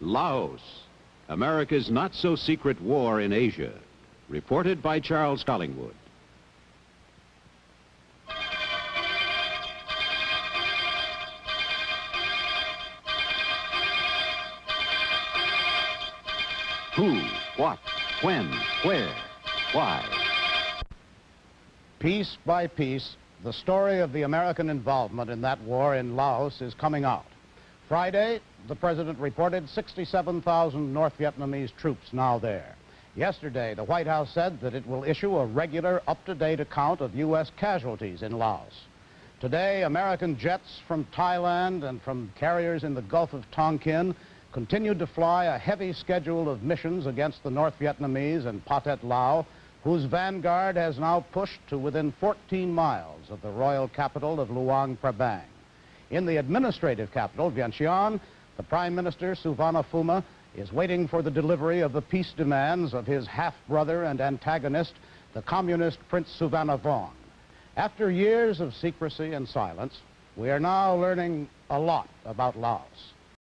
Laos, America's not-so-secret war in Asia. Reported by Charles Collingwood. Who, what, when, where, why? Piece by piece, the story of the American involvement in that war in Laos is coming out. Friday, the president reported 67,000 North Vietnamese troops now there. Yesterday, the White House said that it will issue a regular, up-to-date account of U.S. casualties in Laos. Today, American jets from Thailand and from carriers in the Gulf of Tonkin continued to fly a heavy schedule of missions against the North Vietnamese and Pathet Lao, whose vanguard has now pushed to within 14 miles of the royal capital of Luang Prabang. In the administrative capital, Vientiane, the Prime Minister, Souvanna Phouma, is waiting for the delivery of the peace demands of his half-brother and antagonist, the communist Prince Souphanouvong. After years of secrecy and silence, we are now learning a lot about Laos.